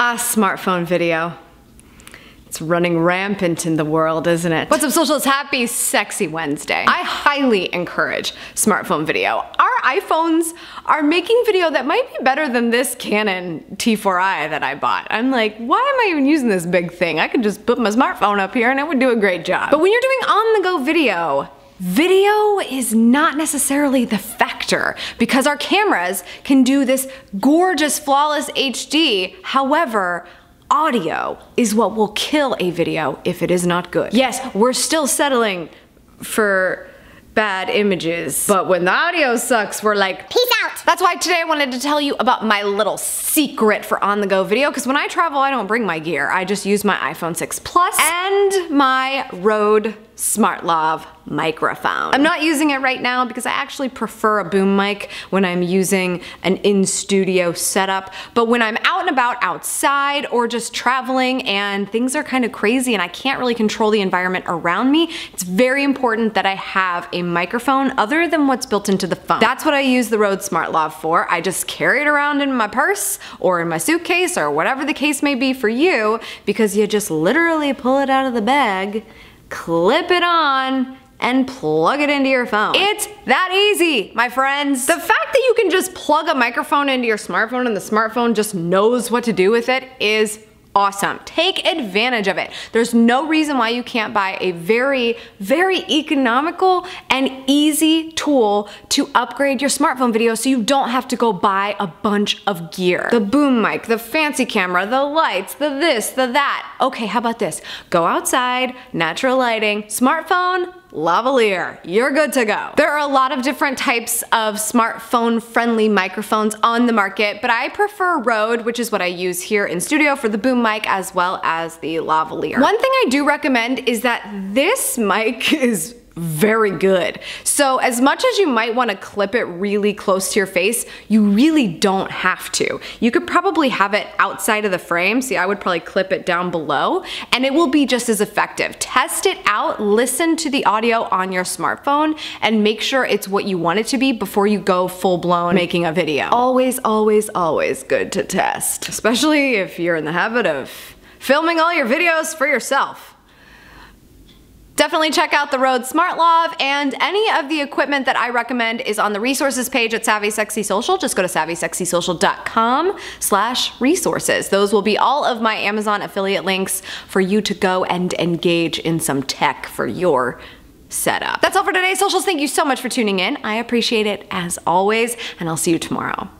Ah, smartphone video. It's running rampant in the world, isn't it? What's up, socials? Happy Sexy Wednesday. I highly encourage smartphone video. Our iPhones are making video that might be better than this Canon T4i that I bought. I'm like, why am I even using this big thing? I could just put my smartphone up here and it would do a great job. But when you're doing on-the-go video, Video is not necessarily the because our cameras can do this gorgeous, flawless HD. However, audio is what will kill a video if it is not good. Yes, we're still settling for bad images, but when the audio sucks, we're like, peace out. That's why today I wanted to tell you about my little secret for on-the-go video, because when I travel, I don't bring my gear. I just use my iPhone 6 Plus and my Rode SmartLav microphone. I'm not using it right now because I actually prefer a boom mic when I'm using an in-studio setup, but when I'm out and about outside or just traveling and things are kind of crazy and I can't really control the environment around me, it's very important that I have a microphone other than what's built into the phone. That's what I use the Rode SmartLav for. I just carry it around in my purse or in my suitcase or whatever the case may be for you because you just literally pull it out of the bag clip it on, and plug it into your phone. It's that easy, my friends. The fact that you can just plug a microphone into your smartphone and the smartphone just knows what to do with it is awesome. Take advantage of it. There's no reason why you can't buy a very, very economical and easy tool to upgrade your smartphone video so you don't have to go buy a bunch of gear. The boom mic, the fancy camera, the lights, the this, the that. Okay, how about this? Go outside, natural lighting, smartphone, lavalier, you're good to go. There are a lot of different types of smartphone friendly microphones on the market, but I prefer Rode, which is what I use here in studio for the boom mic as well as the lavalier. One thing I do recommend is that this mic is very good. So as much as you might wanna clip it really close to your face, you really don't have to. You could probably have it outside of the frame. See, I would probably clip it down below and it will be just as effective. Test it out, listen to the audio on your smartphone and make sure it's what you want it to be before you go full blown making a video. Always, always, always good to test, especially if you're in the habit of filming all your videos for yourself. Definitely check out the Rode SmartLav and any of the equipment that I recommend is on the resources page at Savvy Sexy Social. Just go to savvysexysocial.com slash resources. Those will be all of my Amazon affiliate links for you to go and engage in some tech for your setup. That's all for today, socials. Thank you so much for tuning in. I appreciate it as always, and I'll see you tomorrow.